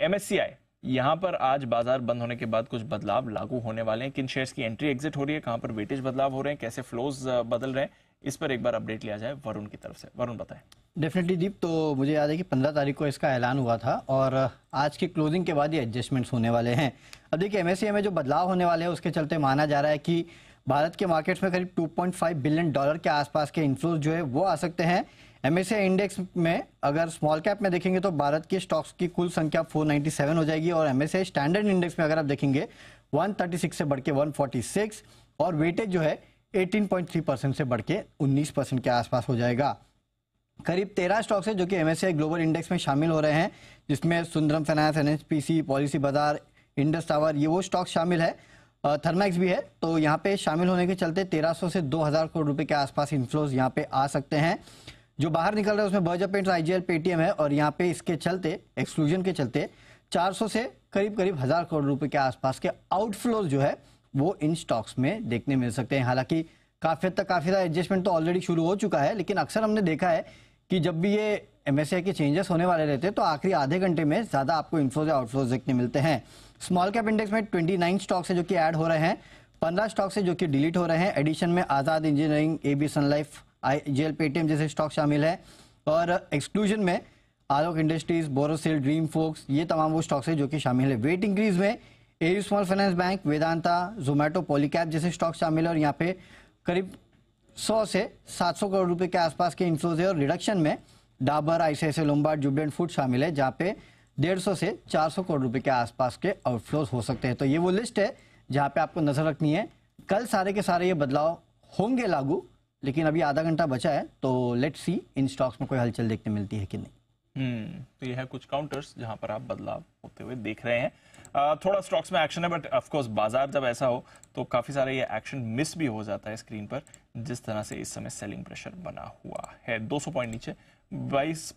MSCI यहाँ पर आज बाज़ार बंद होने के बाद कुछ बदलाव लागू होने वाले हैं। किन शेयर्स की एंट्री एग्जिट हो रही है, कहाँ पर वेटेज बदलाव हो रहे हैं, कैसे फ्लोज बदल रहे हैं, इस पर एक बार अपडेट लिया जाए वरुण की तरफ़ से। वरुण बताएँ। डेफिनेटली दीप तो मुझे याद है कि 15 तारीख को इसका ऐलान हुआ था और आज की क्लोजिंग के बाद ये एडजस्टमेंट्स होने वाले हैं। अब देखिए एमएससीआई में जो बदलाव होने वाले हैं, उसके चलते माना जा रहा है कि भारत के मार्केट्स में करीब 2.5 बिलियन डॉलर के आसपास के इन्फ्लोज जो है, वो आ सकते हैं। एमएससीआई इंडेक्स में अगर स्मॉल कैप में देखेंगे तो भारत के स्टॉक्स की कुल संख्या 497 हो जाएगी और एमएससीआई स्टैंडर्ड इंडेक्स में अगर आप देखेंगे 136 से बढ़ के 146 और वेटेज जो है 18.3 परसेंट से बढ़ के 19 परसेंट के आसपास हो जाएगा। करीब तेरह स्टॉक्स है जो कि एमएससीआई ग्लोबल इंडेक्स में शामिल हो रहे हैं, जिसमें Sundaram Finance NHPC Policybazaar Indus Tower ये वो स्टॉक शामिल है। थर्मैक्स भी है तो यहाँ पे शामिल होने के चलते 1300 से 2000 करोड़ रुपए के आसपास इन्फ्लोज यहाँ पे आ सकते हैं। जो बाहर निकल रहे हैं, उसमें बर्जर पेंट्स आईजीएल पेटीएम है और यहाँ पे इसके चलते एक्सक्लूजन के चलते 400 से करीब करीब हज़ार करोड़ रुपए के आसपास के आउटफ्लोज जो है, वो इन स्टॉक्स में देखने मिल सकते हैं। हालाँकि काफ़ी हद तक काफ़ी ज़्यादा एडजस्टमेंट तो ऑलरेडी शुरू हो चुका है, लेकिन अक्सर हमने देखा है कि जब भी ये एमएसआई के चेंजेस होने वाले रहते हैं तो आखिरी आधे घंटे में ज़्यादा आपको इन्फ्लोज या आउटफ्लोज देखने मिलते हैं। स्मॉल कैप इंडेक्स में 29 स्टॉक्स है जो कि ऐड हो रहे हैं। 15 स्टॉक्स है जो कि डिलीट हो रहे हैं। एडिशन में Azad Engineering A AB Sun Life jail Paytm जैसे स्टॉक शामिल है। और एक्सक्लूजन में Alok Industries Borosil Dream Folks ये तमाम वो स्टॉक्स है जो कि शामिल है। वेट इंक्रीज में AU Small Finance Bank Vedanta Zomato Polycab जैसे स्टॉक शामिल है। और यहाँ पे करीब 100 से 700 करोड़ रुपए के आसपास के इन्फ्लोज है और रिडक्शन में Dabur ICIC Lombard Jubilant food शामिल है, जहाँ पे डेढ़ सौ से 400 करोड़ रुपए के आसपास के आउटफ्लोज हो सकते हैं। तो ये वो लिस्ट है जहाँ पे आपको नज़र रखनी है। कल सारे के सारे ये बदलाव होंगे लागू, लेकिन अभी आधा घंटा बचा है तो लेट सी इन स्टॉक्स में कोई हलचल देखने मिलती है कि नहीं। तो यह है कुछ काउंटर्स जहाँ पर आप बदलाव होते हुए देख रहे हैं। आ, थोड़ा स्टॉक्स में एक्शन है बट ऑफ़ कोर्स बाज़ार जब ऐसा हो तो काफ़ी सारे ये एक्शन मिस भी हो जाता है स्क्रीन पर जिस तरह से इस समय सेलिंग प्रेशर बना हुआ है। 200 पॉइंट नीचे बाईस